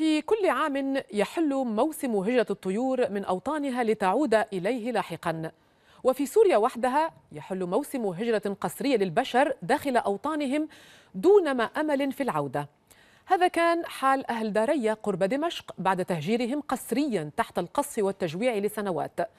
في كل عام يحل موسم هجرة الطيور من أوطانها لتعود إليه لاحقا. وفي سوريا وحدها يحل موسم هجرة قسرية للبشر داخل أوطانهم دون ما أمل في العودة. هذا كان حال أهل دارية قرب دمشق بعد تهجيرهم قسريا تحت القصف والتجويع لسنوات.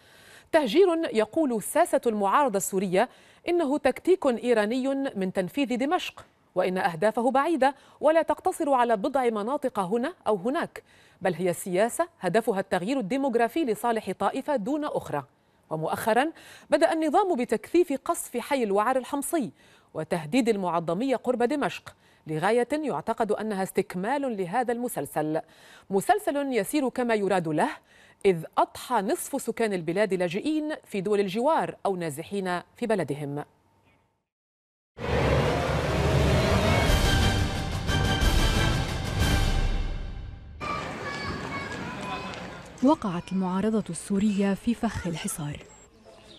تهجير يقول ساسة المعارضة السورية إنه تكتيك إيراني من تنفيذ دمشق. وإن أهدافه بعيدة ولا تقتصر على بضع مناطق هنا أو هناك بل هي سياسة هدفها التغيير الديموغرافي لصالح طائفة دون أخرى. ومؤخرا بدأ النظام بتكثيف قصف حي الوعر الحمصي وتهديد المعظمية قرب دمشق لغاية يعتقد أنها استكمال لهذا المسلسل. مسلسل يسير كما يراد له إذ أضحى نصف سكان البلاد لاجئين في دول الجوار أو نازحين في بلدهم. وقعت المعارضة السورية في فخ الحصار.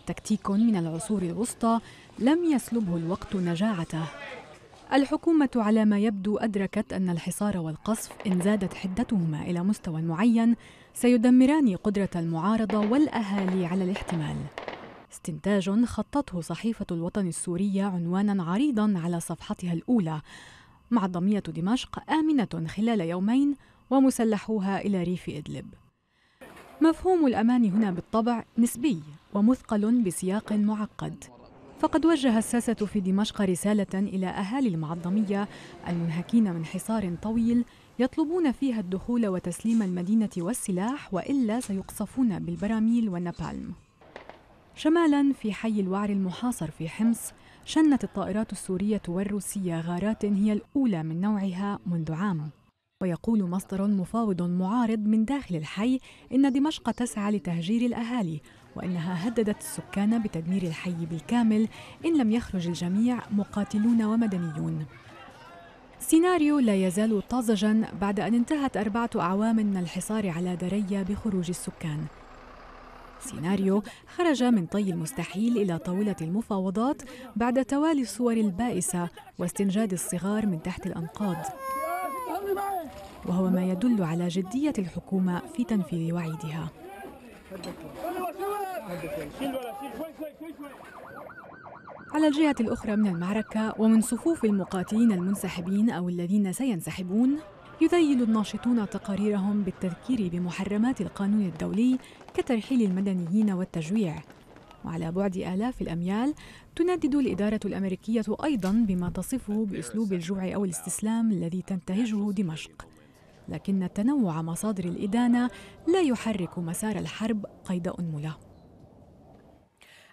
تكتيك من العصور الوسطى لم يسلبه الوقت نجاعته. الحكومة على ما يبدو أدركت أن الحصار والقصف إن زادت حدتهما إلى مستوى معين سيدمران قدرة المعارضة والأهالي على الاحتمال. استنتاج خطته صحيفة الوطن السورية عنوانا عريضا على صفحتها الأولى. معظمية دمشق آمنة خلال يومين ومسلحوها إلى ريف إدلب. مفهوم الأمان هنا بالطبع نسبي ومثقل بسياق معقد. فقد وجه الساسة في دمشق رسالة إلى أهالي المعظمية المنهكين من حصار طويل يطلبون فيها الدخول وتسليم المدينة والسلاح وإلا سيقصفون بالبراميل والنابالم. شمالا في حي الوعر المحاصر في حمص شنت الطائرات السورية والروسية غارات هي الأولى من نوعها منذ عام. ويقول مصدر مفاوض معارض من داخل الحي إن دمشق تسعى لتهجير الأهالي وإنها هددت السكان بتدمير الحي بالكامل إن لم يخرج الجميع مقاتلون ومدنيون. سيناريو لا يزال طازجا بعد أن انتهت أربعة أعوام من الحصار على دريا بخروج السكان. سيناريو خرج من طي المستحيل إلى طاولة المفاوضات بعد توالي الصور البائسة واستنجاد الصغار من تحت الأنقاض. وهو ما يدل على جدية الحكومة في تنفيذ وعيدها. على الجهة الأخرى من المعركة ومن صفوف المقاتلين المنسحبين أو الذين سينسحبون يذيل الناشطون تقاريرهم بالتذكير بمحرمات القانون الدولي كترحيل المدنيين والتجويع. وعلى بعد آلاف الأميال تندد الإدارة الأمريكية أيضا بما تصفه بأسلوب الجوع أو الاستسلام الذي تنتهجه دمشق. لكن تنوع مصادر الإدانة لا يحرك مسار الحرب قيد أنملة.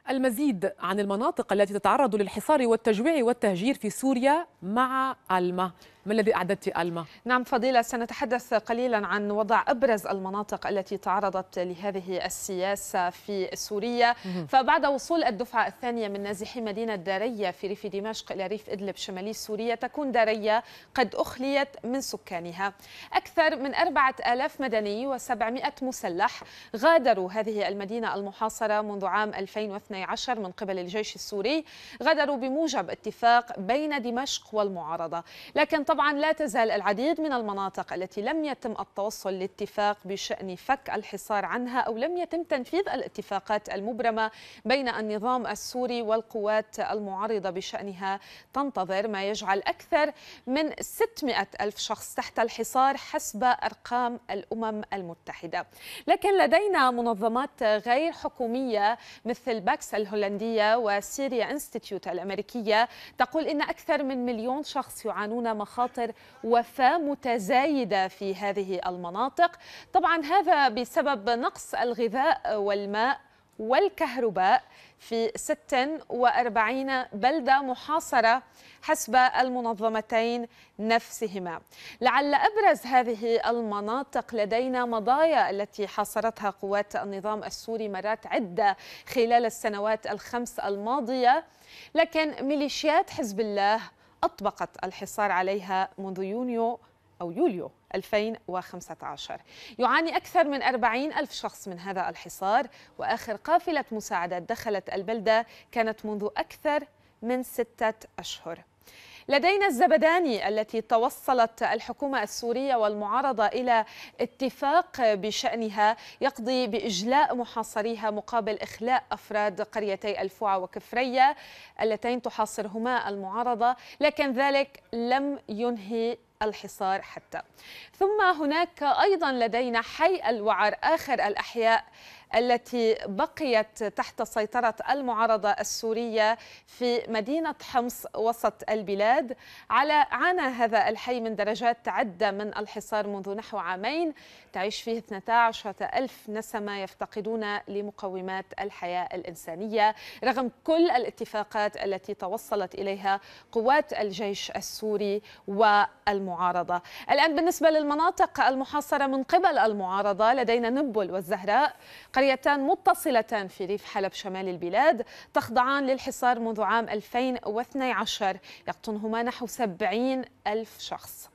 المزيد عن المناطق التي تتعرض للحصار والتجويع والتهجير في سوريا مع ألما. ما الذي أعددت ألما؟ نعم فضيلة سنتحدث قليلا عن وضع أبرز المناطق التي تعرضت لهذه السياسة في سوريا. فبعد وصول الدفعة الثانية من نازحي مدينة دارية في ريف دمشق إلى ريف إدلب شمالي سوريا تكون دارية قد أخليت من سكانها. أكثر من أربعة آلاف مدني و700 مسلح غادروا هذه المدينة المحاصرة منذ عام 2012 من قبل الجيش السوري غادروا بموجب اتفاق بين دمشق والمعارضة. لكن طبعا لا تزال العديد من المناطق التي لم يتم التوصل لاتفاق بشأن فك الحصار عنها أو لم يتم تنفيذ الاتفاقات المبرمة بين النظام السوري والقوات المعارضة بشأنها. تنتظر ما يجعل أكثر من 600 ألف شخص تحت الحصار حسب أرقام الأمم المتحدة. لكن لدينا منظمات غير حكومية مثل باكس الهولندية وسيريا إنستيتيوت الأمريكية تقول إن أكثر من مليون شخص يعانون مخاطر وفاة متزايدة في هذه المناطق. طبعا هذا بسبب نقص الغذاء والماء والكهرباء في 46 بلدة محاصرة حسب المنظمتين نفسهما. لعل أبرز هذه المناطق لدينا مضايا التي حاصرتها قوات النظام السوري مرات عدة خلال السنوات الخمس الماضية لكن ميليشيات حزب الله أطبقت الحصار عليها منذ يونيو أو يوليو 2015 يعاني أكثر من 40 ألف شخص من هذا الحصار وآخر قافلة مساعدات دخلت البلدة كانت منذ أكثر من ستة أشهر. لدينا الزبداني التي توصلت الحكومة السورية والمعارضة إلى اتفاق بشأنها يقضي بإجلاء محاصريها مقابل إخلاء أفراد قريتي الفوعة وكفرية اللتين تحاصرهما المعارضة لكن ذلك لم ينهي الحصار حتى. ثم هناك أيضا لدينا حي الوعر آخر الأحياء التي بقيت تحت سيطرة المعارضة السورية في مدينة حمص وسط البلاد. على عانى هذا الحي من درجات تعدى من الحصار منذ نحو عامين. تعيش فيه 12 ألف نسمة يفتقدون لمقومات الحياة الإنسانية. رغم كل الاتفاقات التي توصلت إليها قوات الجيش السوري والمعارضة. الآن بالنسبة للمناطق المحاصرة من قبل المعارضة لدينا نبل والزهراء. قريتان متصلتان في ريف حلب شمال البلاد تخضعان للحصار منذ عام 2012 يقطنهما نحو 70 ألف شخص.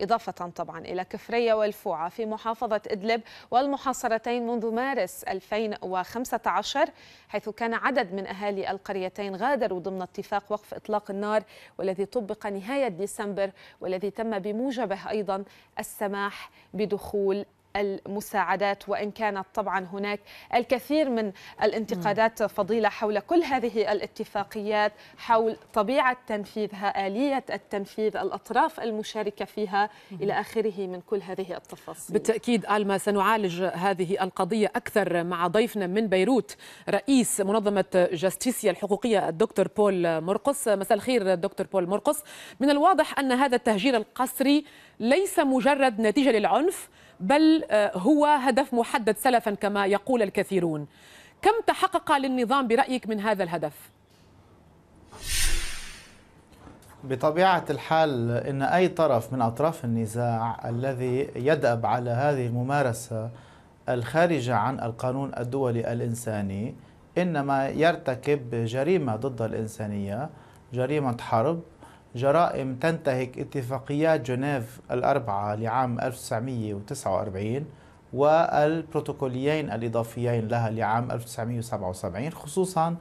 إضافة طبعا إلى كفرية والفوعة في محافظة إدلب والمحاصرتين منذ مارس 2015 حيث كان عدد من أهالي القريتين غادروا ضمن اتفاق وقف إطلاق النار والذي طبق نهاية ديسمبر والذي تم بموجبه أيضا السماح بدخول المساعدات وإن كانت طبعا هناك الكثير من الانتقادات فضيلة حول كل هذه الاتفاقيات حول طبيعة تنفيذها، آلية التنفيذ، الأطراف المشاركة فيها إلى آخره من كل هذه التفاصيل. بالتأكيد ألما سنعالج هذه القضية أكثر مع ضيفنا من بيروت رئيس منظمة جاستيسيا الحقوقية الدكتور بول مرقص، مساء الخير دكتور بول مرقص، من الواضح أن هذا التهجير القسري ليس مجرد نتيجة للعنف بل آه، هو هدف محدد سلفا كما يقول الكثيرون كم تحقق للنظام برأيك من هذا الهدف؟ بطبيعة الحال إن أي طرف من أطراف النزاع الذي يدأب على هذه الممارسة الخارجة عن القانون الدولي الإنساني إنما يرتكب جريمة ضد الإنسانية جريمة حرب جرائم تنتهك اتفاقيات جنيف الأربعة لعام 1949 والبروتوكوليين الإضافيين لها لعام 1977 خصوصا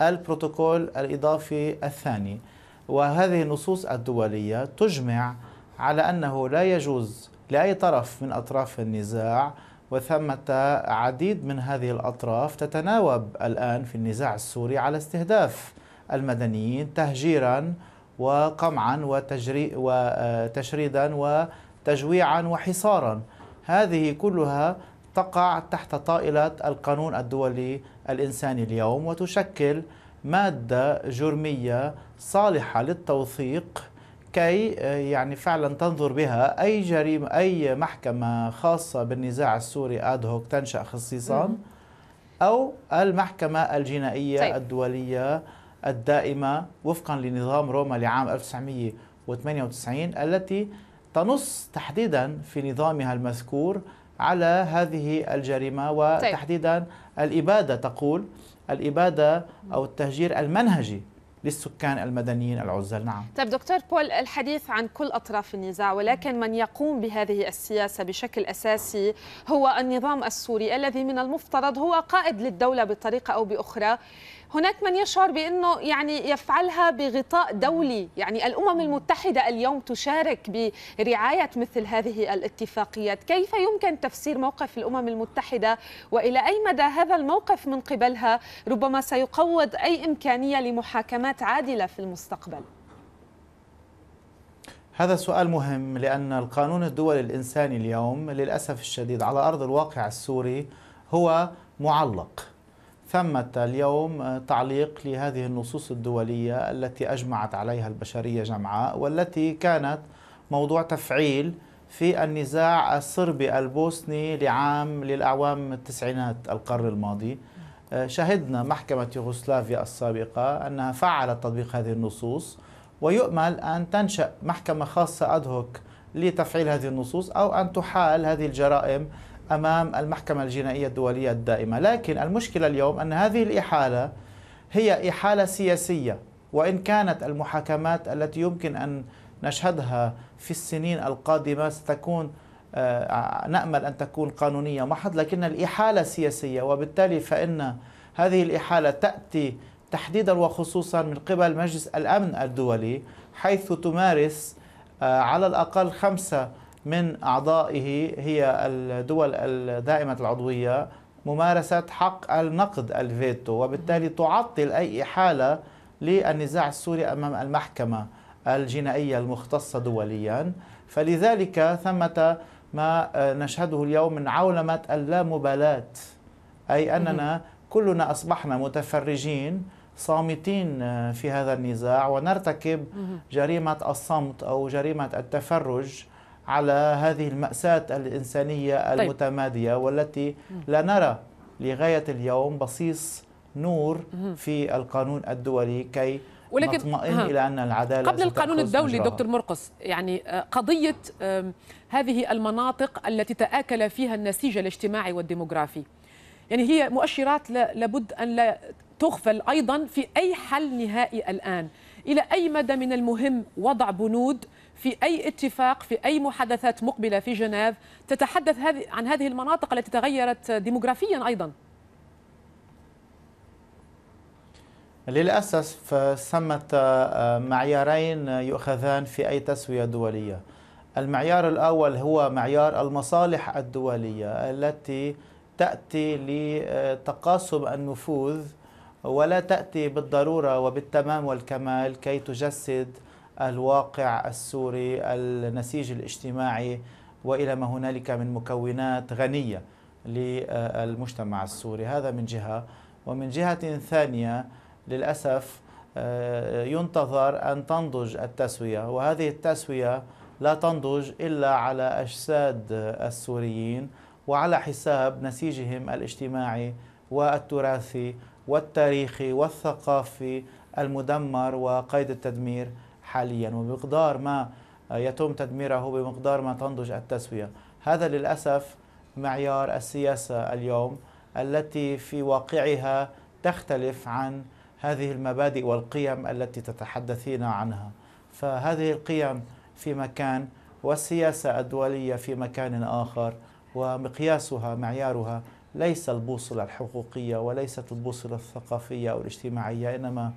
البروتوكول الإضافي الثاني. وهذه النصوص الدولية تجمع على أنه لا يجوز لأي طرف من أطراف النزاع وثمة عديد من هذه الأطراف تتناوب الآن في النزاع السوري على استهداف المدنيين تهجيرا وقمعا وتجري وتشريدا وتجويعا وحصارا هذه كلها تقع تحت طائلة القانون الدولي الإنساني اليوم وتشكل مادة جرمية صالحة للتوثيق كي يعني فعلا تنظر بها أي جريمة أي محكمة خاصة بالنزاع السوري أدهوك تنشأ خصيصا أو المحكمة الجنائية طيب. الدولية الدائمة وفقا لنظام روما لعام 1998 التي تنص تحديدا في نظامها المذكور على هذه الجريمة وتحديدا الإبادة. تقول الإبادة أو التهجير المنهجي للسكان المدنيين العزل. نعم. طيب دكتور بول الحديث عن كل أطراف النزاع ولكن من يقوم بهذه السياسة بشكل أساسي هو النظام السوري الذي من المفترض هو قائد للدولة بطريقة أو بأخرى. هناك من يشعر بأنه يعني يفعلها بغطاء دولي، يعني الأمم المتحدة اليوم تشارك برعاية مثل هذه الاتفاقيات، كيف يمكن تفسير موقف الأمم المتحدة؟ وإلى أي مدى هذا الموقف من قبلها؟ ربما سيقوض أي إمكانية لمحاكمات عادلة في المستقبل؟ هذا سؤال مهم لأن القانون الدولي الإنساني اليوم للأسف الشديد على أرض الواقع السوري هو معلق. ثمة اليوم تعليق لهذه النصوص الدولية التي أجمعت عليها البشرية جمعاء والتي كانت موضوع تفعيل في النزاع الصربي البوسني لعام للأعوام التسعينات القرن الماضي. شهدنا محكمة يوغوسلافيا السابقة أنها فعلت تطبيق هذه النصوص ويؤمل أن تنشأ محكمة خاصة أدهوك لتفعيل هذه النصوص أو أن تحال هذه الجرائم أمام المحكمة الجنائية الدولية الدائمة، لكن المشكلة اليوم أن هذه الإحالة هي إحالة سياسية وإن كانت المحاكمات التي يمكن أن نشهدها في السنين القادمة ستكون آه، نأمل أن تكون قانونية محض لكن الإحالة سياسية. وبالتالي فإن هذه الإحالة تأتي تحديدا وخصوصا من قبل مجلس الأمن الدولي حيث تمارس آه، على الأقل خمسة من أعضائه هي الدول الدائمة العضوية ممارسة حق النقد الفيتو وبالتالي تعطل أي إحالة للنزاع السوري أمام المحكمة الجنائية المختصة دوليا. فلذلك ثمة ما نشهده اليوم من عولمة اللامبالاة أي أننا كلنا أصبحنا متفرجين صامتين في هذا النزاع ونرتكب جريمة الصمت أو جريمة التفرج. على هذه المأساة الإنسانية طيب. المتمادية والتي لا نرى لغاية اليوم بصيص نور في القانون الدولي كي ولكن نطمئن إلى أن العدالة قبل القانون الدولي مجرها. دكتور مرقص يعني آه، قضية هذه المناطق التي تآكل فيها النسيج الاجتماعي والديموغرافي. يعني هي مؤشرات لابد أن لا تغفل أيضا في أي حل نهائي الآن. إلى أي مدى من المهم وضع بنود في أي اتفاق في أي محادثات مقبلة في جنيف تتحدث عن هذه المناطق التي تغيرت ديموغرافيا أيضا. للأسف ثمة آه، معيارين يؤخذان في أي تسوية دولية. المعيار الأول هو معيار المصالح الدولية التي تأتي لتقاسم النفوذ ولا تأتي بالضرورة وبالتمام والكمال كي تجسد الواقع السوري النسيج الاجتماعي وإلى ما هنالك من مكونات غنية للمجتمع السوري. هذا من جهة. ومن جهة ثانية للأسف آه، ينتظر أن تنضج التسوية. وهذه التسوية لا تنضج إلا على أجساد السوريين وعلى حساب نسيجهم الاجتماعي والتراثي والتاريخي والثقافي المدمر وقيد التدمير حاليا وبمقدار ما يتم تدميره بمقدار ما تنضج التسوية. هذا للأسف معيار السياسة اليوم التي في واقعها تختلف عن هذه المبادئ والقيم التي تتحدثين عنها. فهذه القيم في مكان والسياسة الدولية في مكان آخر ومقياسها معيارها ليس البوصلة الحقوقية وليست البوصلة الثقافية أو الاجتماعية إنما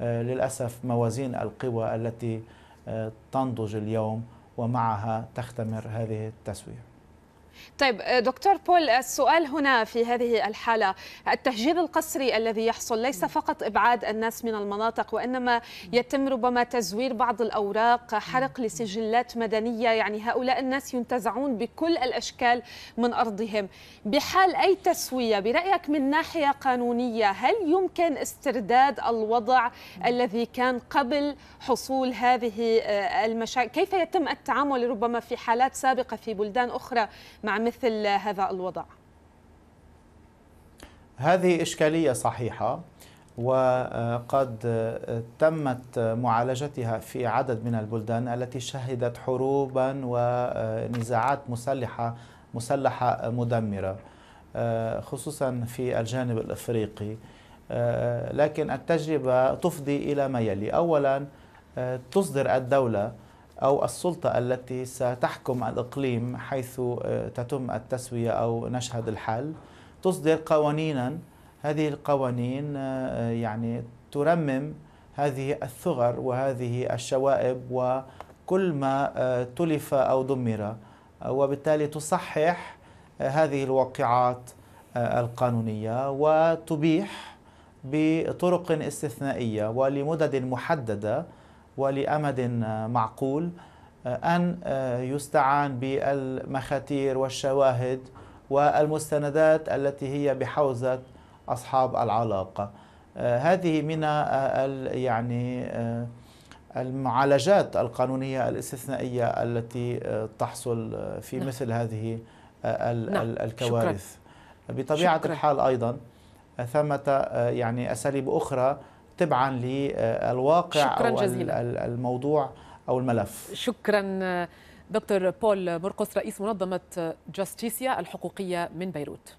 للأسف موازين القوى التي آه، تنضج اليوم ومعها تختمر هذه التسوية. طيب آه، دكتور بول السؤال هنا في هذه الحالة التهجير القسري الذي يحصل ليس فقط إبعاد الناس من المناطق وإنما يتم ربما تزوير بعض الأوراق حرق لسجلات مدنية يعني هؤلاء الناس ينتزعون بكل الأشكال من أرضهم. بحال أي تسوية برأيك من ناحية قانونية هل يمكن استرداد الوضع الذي كان قبل حصول هذه آه، المشاكل كيف يتم التعامل ربما في حالات سابقة في بلدان أخرى مع مثل هذا الوضع. هذه إشكالية صحيحة وقد تمت معالجتها في عدد من البلدان التي شهدت حروبا ونزاعات مسلحة مسلحة مدمرة خصوصا في الجانب الإفريقي. لكن التجربة تفضي إلى ما يلي. اولا تصدر الدولة أو السلطة التي ستحكم الإقليم حيث آه، تتم التسوية أو نشهد الحل. تصدر قوانينا. هذه القوانين آه، يعني ترمم هذه الثغر وهذه الشوائب وكل ما آه، تلف أو دمر. وبالتالي تصحح هذه الواقعات القانونية وتبيح بطرق استثنائية ولمدد محددة ولأمد معقول أن يستعان بالمخاتير والشواهد والمستندات التي هي بحوزة أصحاب العلاقة هذه من يعني المعالجات القانونية الاستثنائية التي تحصل في نعم. مثل هذه نعم. الكوارث شكرا. بطبيعة شكرا. الحال أيضا ثمة يعني أساليب أخرى تبعا للواقع شكرا أو جزيلا. الموضوع أو الملف شكرا دكتور بول مرقص رئيس منظمة جاستيسيا الحقوقية من بيروت